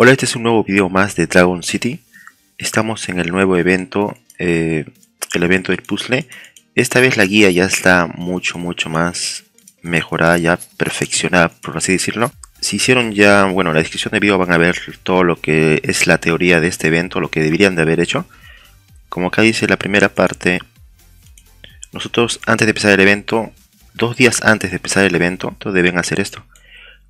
Hola, este es un nuevo video más de Dragon City. Estamos en el nuevo evento, eh, el evento del puzzle. Esta vez la guía ya está mucho, mucho más mejorada, ya perfeccionada, por así decirlo. Si hicieron ya, bueno, la descripción del video van a ver todo lo que es la teoría de este evento, lo que deberían de haber hecho. Como acá dice la primera parte, nosotros antes de empezar el evento, dos días antes de empezar el evento, deben hacer esto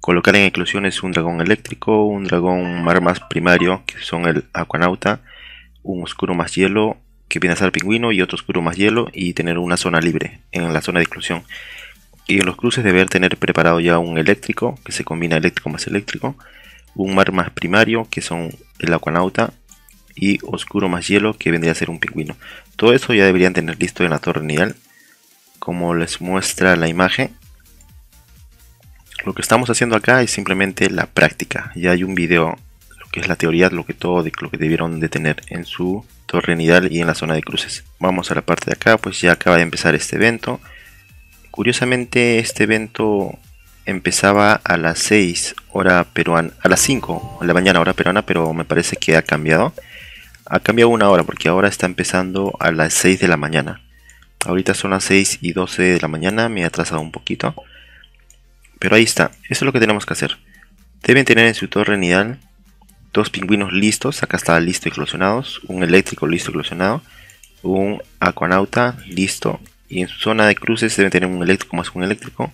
Colocar en eclosiones un dragón eléctrico, un dragón mar más primario, que son el Aquanauta, un oscuro más hielo, que viene a ser pingüino, y otro oscuro más hielo, y tener una zona libre en la zona de eclosión. Y en los cruces deber tener preparado ya un eléctrico, que se combina eléctrico más eléctrico, un mar más primario, que son el Aquanauta, y oscuro más hielo, que vendría a ser un pingüino. Todo eso ya deberían tener listo en la torre nial, como les muestra la imagen lo que estamos haciendo acá es simplemente la práctica. Ya hay un video, lo que es la teoría, lo que todo lo que debieron de tener en su torre nidal y en la zona de cruces. Vamos a la parte de acá, pues ya acaba de empezar este evento. Curiosamente este evento empezaba a las 6 hora peruana, a las 5 de la mañana hora peruana, pero me parece que ha cambiado. Ha cambiado una hora porque ahora está empezando a las 6 de la mañana. Ahorita son las 6 y 12 de la mañana, me he atrasado un poquito. Pero ahí está, eso es lo que tenemos que hacer. Deben tener en su torre nidal dos pingüinos listos, acá está listo eclosionados, un eléctrico listo eclosionado, un aquanauta listo, y en su zona de cruces deben tener un eléctrico más un eléctrico,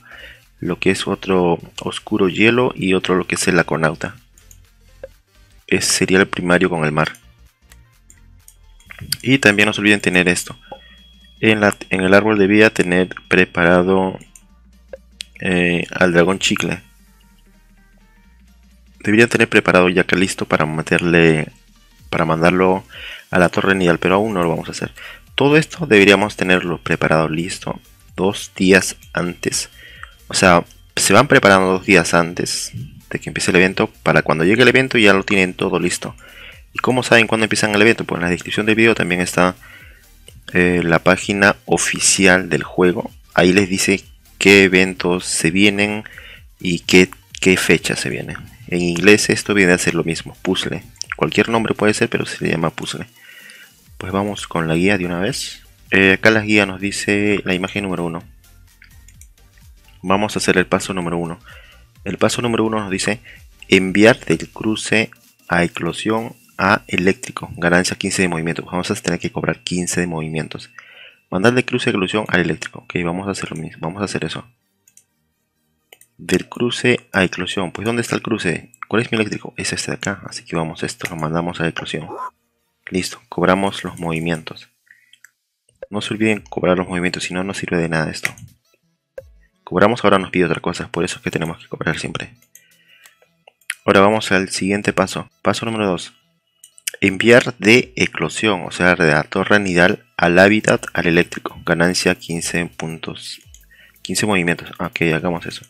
lo que es otro oscuro hielo y otro lo que es el aquanauta. Ese sería el primario con el mar. Y también no se olviden tener esto. En, la, en el árbol de vida tener preparado eh, al dragón chicle. Debería tener preparado ya que listo para meterle, para mandarlo a la torre nidal, pero aún no lo vamos a hacer. Todo esto deberíamos tenerlo preparado listo dos días antes. O sea, se van preparando dos días antes de que empiece el evento para cuando llegue el evento ya lo tienen todo listo. ¿Y cómo saben cuándo empiezan el evento? Pues en la descripción del video también está eh, la página oficial del juego. Ahí les dice qué eventos se vienen y qué, qué fechas se vienen. En inglés esto viene a ser lo mismo, puzzle. Cualquier nombre puede ser, pero se llama puzzle. Pues vamos con la guía de una vez. Eh, acá la guía nos dice la imagen número 1. Vamos a hacer el paso número 1. El paso número 1 nos dice enviar del cruce a eclosión a eléctrico. Ganancia 15 de movimiento. Vamos a tener que cobrar 15 de movimientos. Mandar de cruce de eclosión al eléctrico. Ok, vamos a hacer lo mismo. Vamos a hacer eso. Del cruce a eclosión. Pues ¿dónde está el cruce? ¿Cuál es mi eléctrico? Es este de acá. Así que vamos esto. Lo mandamos a eclosión. Listo. Cobramos los movimientos. No se olviden cobrar los movimientos. Si no, no sirve de nada esto. Cobramos ahora nos pide otra cosa. Por eso es que tenemos que cobrar siempre. Ahora vamos al siguiente paso. Paso número 2 enviar de eclosión, o sea, de la torre nidal al hábitat al eléctrico. Ganancia 15 puntos. 15 movimientos. Ok, hagamos eso.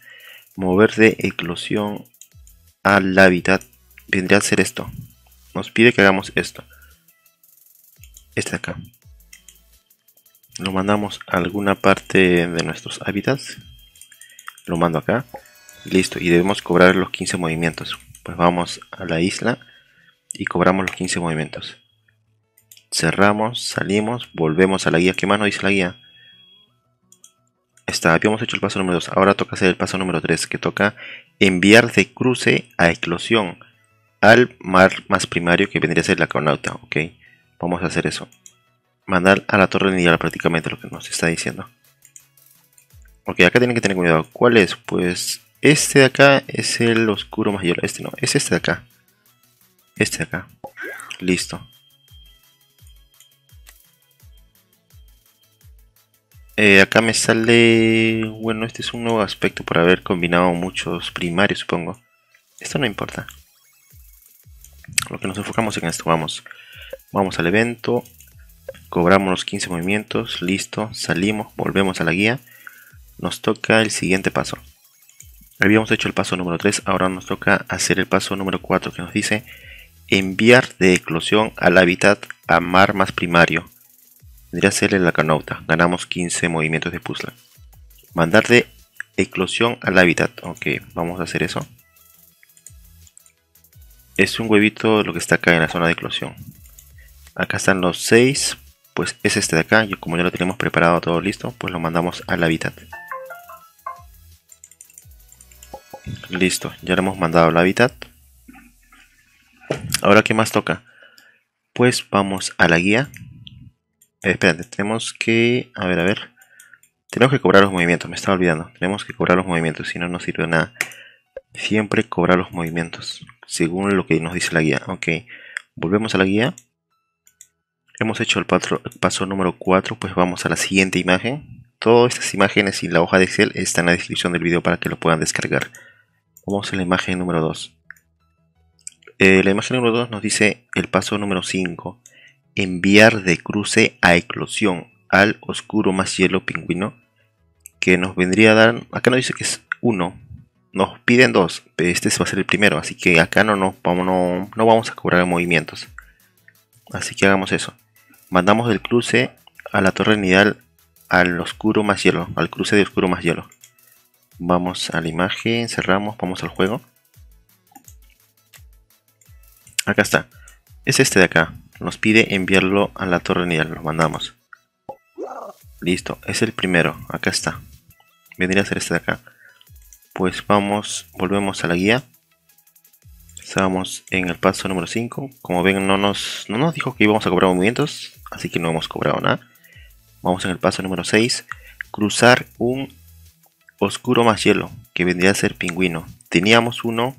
Mover de eclosión al hábitat. Vendría a ser esto. Nos pide que hagamos esto. Este de acá. Lo mandamos a alguna parte de nuestros hábitats. Lo mando acá. Listo. Y debemos cobrar los 15 movimientos. Pues vamos a la isla y cobramos los 15 movimientos. Cerramos, salimos, volvemos a la guía. ¿Qué más nos dice la guía? Está, habíamos hecho el paso número 2. Ahora toca hacer el paso número 3, que toca enviar de cruce a eclosión al mar más primario que vendría a ser la caunauta. Ok, vamos a hacer eso. Mandar a la torre lineal prácticamente lo que nos está diciendo. Ok, acá tienen que tener cuidado. ¿Cuál es? Pues este de acá es el oscuro mayor. Este no, es este de acá. Este de acá. Listo. Eh, acá me sale... Bueno, este es un nuevo aspecto por haber combinado muchos primarios, supongo. Esto no importa. Lo que nos enfocamos en esto. Vamos. Vamos al evento. Cobramos los 15 movimientos. Listo. Salimos. Volvemos a la guía. Nos toca el siguiente paso. Habíamos hecho el paso número 3. Ahora nos toca hacer el paso número 4 que nos dice Enviar de eclosión al hábitat a mar más primario. Tendría que ser el acanauta. Ganamos 15 movimientos de puzzle. Mandar de eclosión al hábitat. Ok, vamos a hacer eso. es un huevito lo que está acá en la zona de eclosión. Acá están los 6, pues es este de acá. Yo, como ya lo tenemos preparado todo listo, pues lo mandamos al hábitat. Listo, ya lo hemos mandado al hábitat. Ahora, ¿qué más toca? Pues vamos a la guía. Eh, tenemos que... A ver, a ver. Tenemos que cobrar los movimientos, me estaba olvidando. Tenemos que cobrar los movimientos, si no, no sirve nada. Siempre cobrar los movimientos, según lo que nos dice la guía. Ok, volvemos a la guía. Hemos hecho el paso número 4, pues vamos a la siguiente imagen. Todas estas imágenes y la hoja de Excel están en la descripción del video para que lo puedan descargar. Vamos a la imagen número 2. Eh, la imagen número 2 nos dice el paso número 5. Enviar de cruce a eclosión al oscuro más hielo pingüino que nos vendría a dar, acá nos dice que es uno, nos piden dos, pero este va a ser el primero, así que acá no, no, vamos, no, no vamos a cobrar movimientos. Así que hagamos eso. Mandamos del cruce a la torre nidal al oscuro más hielo, al cruce de oscuro más hielo. Vamos a la imagen, cerramos, vamos al juego. Acá está. Es este de acá. Nos pide enviarlo a la torre nidal, lo mandamos. Listo, es el primero, acá está. Vendría a ser este de acá. Pues vamos volvemos a la guía. Estamos en el paso número 5 como ven no nos, no nos dijo que íbamos a cobrar movimientos así que no hemos cobrado nada. Vamos en el paso número 6 cruzar un oscuro más hielo que vendría a ser pingüino. Teníamos uno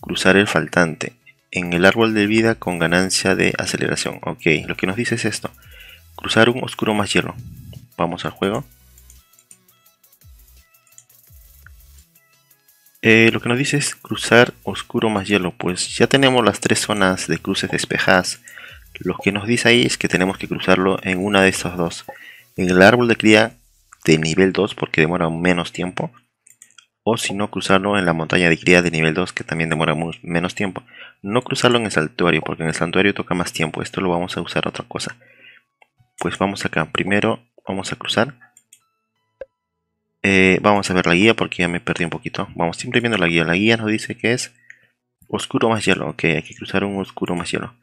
cruzar el faltante en el árbol de vida con ganancia de aceleración ok lo que nos dice es esto cruzar un oscuro más hielo vamos al juego Eh, lo que nos dice es cruzar oscuro más hielo. Pues ya tenemos las tres zonas de cruces despejadas. Lo que nos dice ahí es que tenemos que cruzarlo en una de estas dos. En el árbol de cría de nivel 2 porque demora menos tiempo. O si no, cruzarlo en la montaña de cría de nivel 2 que también demora menos tiempo. No cruzarlo en el santuario porque en el santuario toca más tiempo. Esto lo vamos a usar otra cosa. Pues vamos acá. Primero vamos a cruzar eh, vamos a ver la guía porque ya me perdí un poquito. Vamos siempre viendo la guía. La guía nos dice que es oscuro más hielo. Ok, hay que cruzar un oscuro más hielo.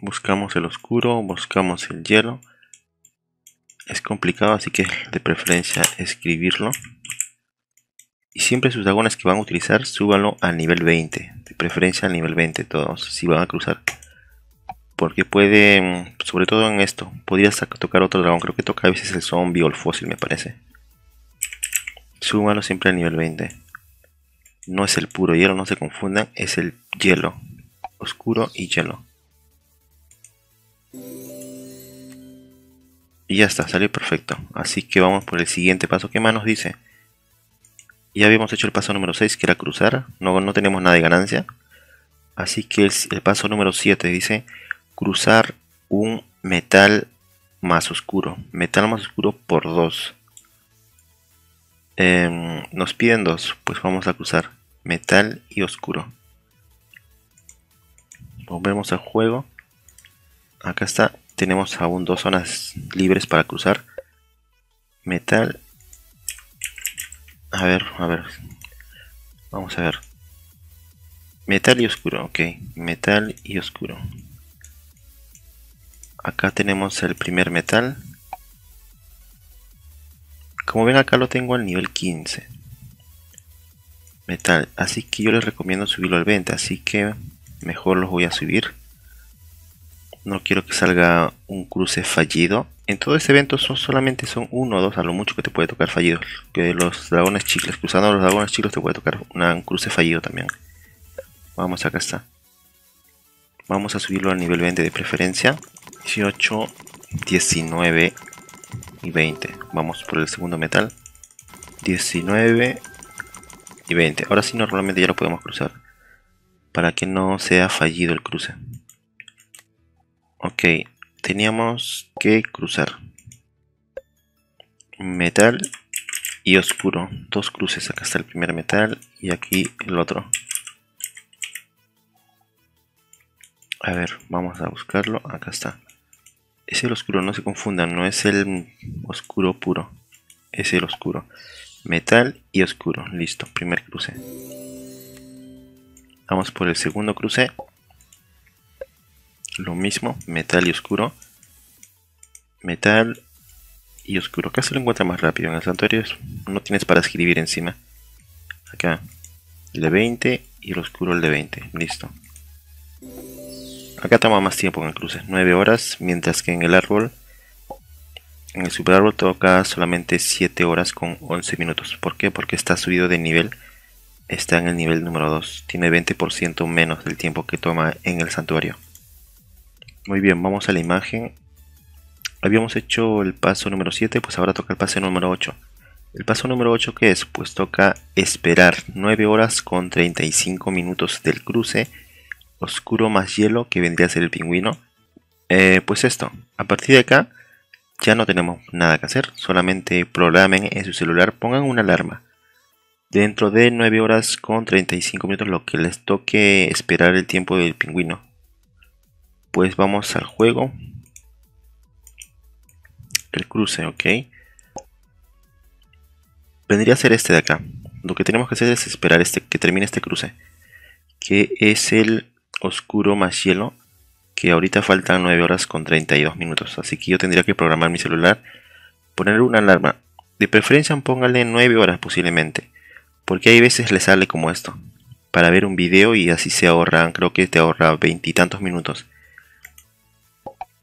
Buscamos el oscuro, buscamos el hielo. Es complicado, así que de preferencia escribirlo. Y siempre sus dragones que van a utilizar, súbanlo al nivel 20. De preferencia al nivel 20 todos, si van a cruzar porque puede, sobre todo en esto, podrías tocar otro dragón. Creo que toca a veces el zombie o el fósil, me parece. Súbalo siempre al nivel 20. No es el puro hielo, no se confundan, es el hielo. Oscuro y hielo. Y ya está, salió perfecto. Así que vamos por el siguiente paso. ¿Qué más nos dice? Ya habíamos hecho el paso número 6, que era cruzar. No, no tenemos nada de ganancia. Así que el paso número 7 dice cruzar un metal más oscuro. Metal más oscuro por 2. Em, nos piden dos, pues vamos a cruzar metal y oscuro. Volvemos al juego. Acá está. Tenemos aún dos zonas libres para cruzar. Metal. A ver, a ver. Vamos a ver. Metal y oscuro, ok. Metal y oscuro acá tenemos el primer metal como ven acá lo tengo al nivel 15 metal así que yo les recomiendo subirlo al 20 así que mejor los voy a subir no quiero que salga un cruce fallido en todo este evento solamente son uno o dos a lo mucho que te puede tocar fallidos que los dragones chicles cruzando los dragones chicos te puede tocar un cruce fallido también vamos acá está vamos a subirlo al nivel 20 de preferencia 18, 19 y 20. Vamos por el segundo metal. 19 y 20. Ahora sí normalmente ya lo podemos cruzar. Para que no sea fallido el cruce. Ok, teníamos que cruzar. Metal y oscuro. Dos cruces. Acá está el primer metal y aquí el otro. A ver, vamos a buscarlo. Acá está. Es el oscuro, no se confundan, no es el oscuro puro. Es el oscuro. Metal y oscuro. Listo, primer cruce. Vamos por el segundo cruce. Lo mismo, metal y oscuro. Metal y oscuro. Acá se lo encuentra más rápido. En el santuario no tienes para escribir encima. Acá, el de 20 y el oscuro el de 20. Listo. Acá toma más tiempo en el cruce, 9 horas, mientras que en el árbol, en el super árbol toca solamente 7 horas con 11 minutos. ¿Por qué? Porque está subido de nivel, está en el nivel número 2, tiene 20% menos del tiempo que toma en el santuario. Muy bien, vamos a la imagen. Habíamos hecho el paso número 7, pues ahora toca el paso número 8. El paso número 8 que es, pues toca esperar 9 horas con 35 minutos del cruce oscuro más hielo que vendría a ser el pingüino. Eh, pues esto, a partir de acá ya no tenemos nada que hacer, solamente programen en su celular, pongan una alarma. Dentro de 9 horas con 35 minutos lo que les toque esperar el tiempo del pingüino. Pues vamos al juego. El cruce, ok. Vendría a ser este de acá. Lo que tenemos que hacer es esperar este, que termine este cruce. Que es el oscuro más hielo que ahorita faltan 9 horas con 32 minutos. Así que yo tendría que programar mi celular, poner una alarma. De preferencia póngale 9 horas posiblemente. Porque hay veces le sale como esto. Para ver un video y así se ahorran, creo que te ahorra veintitantos minutos.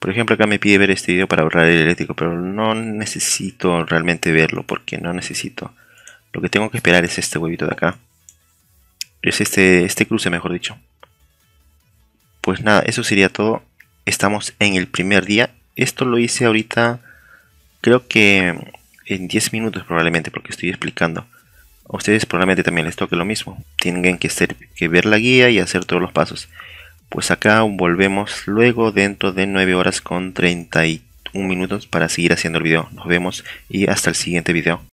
Por ejemplo acá me pide ver este video para ahorrar el eléctrico, pero no necesito realmente verlo porque no necesito. Lo que tengo que esperar es este huevito de acá. Es este, este cruce mejor dicho pues nada, eso sería todo. Estamos en el primer día. Esto lo hice ahorita, creo que en 10 minutos probablemente, porque estoy explicando. A ustedes probablemente también les toque lo mismo. Tienen que, que ver la guía y hacer todos los pasos. Pues acá volvemos luego dentro de 9 horas con 31 minutos para seguir haciendo el video. Nos vemos y hasta el siguiente video.